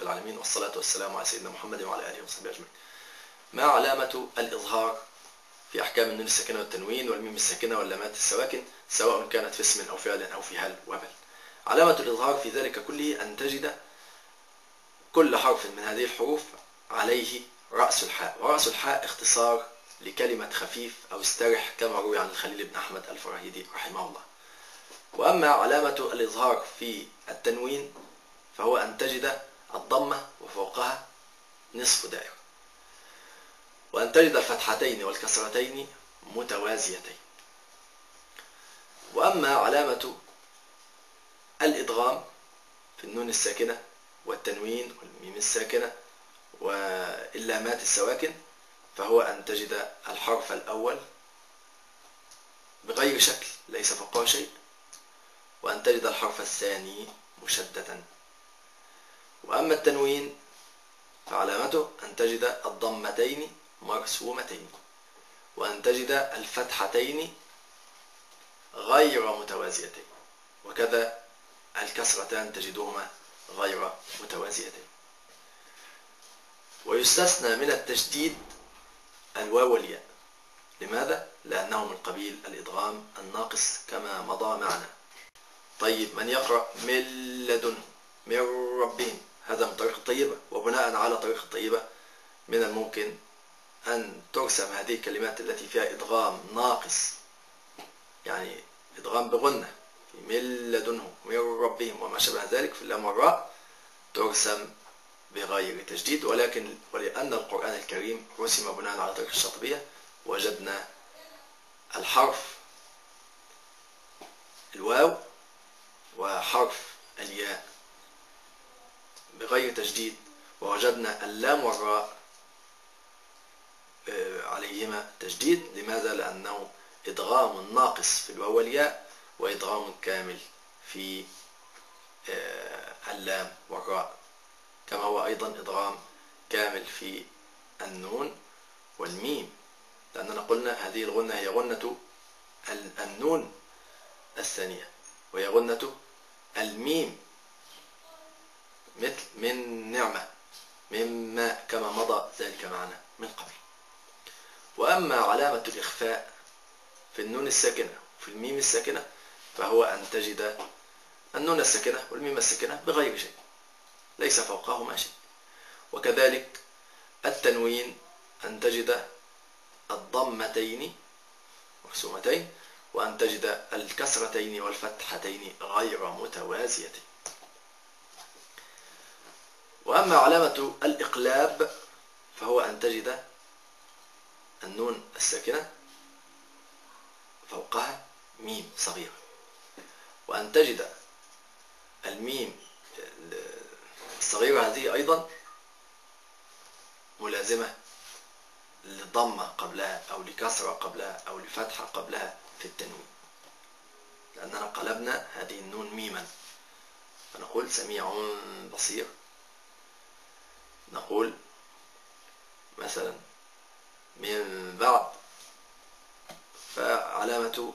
رب العالمين والصلاة والسلام على سيدنا محمد وعلى آله وصحبه أجمعين. ما علامة الإظهار في أحكام النون الساكنة والتنوين والميم الساكنة واللامات السواكن سواء كانت في اسم أو فعل أو في هل وبل علامة الإظهار في ذلك كله أن تجد كل حرف من هذه الحروف عليه رأس الحاء ورأس الحاء اختصار لكلمة خفيف أو استرح كما روي عن الخليل بن أحمد الفراهيدي رحمه الله. وأما علامة الإظهار في التنوين فهو أن تجد الضمة وفوقها نصف دائرة. وأن تجد الفتحتين والكسرتين متوازيتين. وأما علامة الإدغام في النون الساكنة والتنوين والميم الساكنة واللامات السواكن فهو أن تجد الحرف الأول بغير شكل ليس فوقه شيء. وأن تجد الحرف الثاني مشددا. وأما التنوين فعلامته أن تجد الضمتين مرسومتين وأن تجد الفتحتين غير متوازيتين وكذا الكسرتان تجدهما غير متوازيتين. ويستثنى من التشديد الواو والياء. لماذا؟ لأنه من قبيل الإدغام الناقص كما مضى معنا. طيب من يقرأ من لدنه؟ من ربهم هذا من طريق الطيبة وبناء على طريق الطيبة من الممكن أن ترسم هذه الكلمات التي فيها إدغام ناقص يعني إدغام بغنة من لدنه من ربهم وما شابه ذلك في اللام والراء ترسم بغير تجديد. ولكن ولأن القرآن الكريم رسم بناء على طريق الشاطبية وجدنا الحرف الواو وحرف الياء. بغير تجديد ووجدنا اللام والراء عليهما تجديد. لماذا؟ لأنه إدغام ناقص في الواو والياء وإدغام كامل في اللام والراء كما هو أيضا إدغام كامل في النون والميم. لأننا قلنا هذه الغنة هي غنة النون الثانية وهي غنة الميم. مثل من نعمة مما كما مضى ذلك معنا من قبل. وأما علامة الإخفاء في النون الساكنة وفي الميم الساكنة فهو أن تجد النون الساكنة والميم الساكنة بغير شيء ليس فوقهما شيء. وكذلك التنوين أن تجد الضمتين مرسومتين وأن تجد الكسرتين والفتحتين غير متوازيتين. وأما علامة الإقلاب فهو أن تجد النون الساكنة فوقها ميم صغيرة. وأن تجد الميم الصغيرة هذه أيضا ملازمة لضمة قبلها أو لكسرة قبلها أو لفتحة قبلها في التنوين. لأننا قلبنا هذه النون ميما. فنقول سميع بصير. نقول مثلا من بعد فعلامة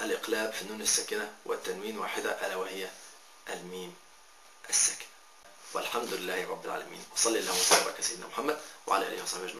الإقلاب في النون الساكنة والتنوين واحدة ألا وهي الميم الساكنة. والحمد لله رب العالمين. وصلي اللهم وسلم على سيدنا محمد وعلى آله وصحبه أجمعين.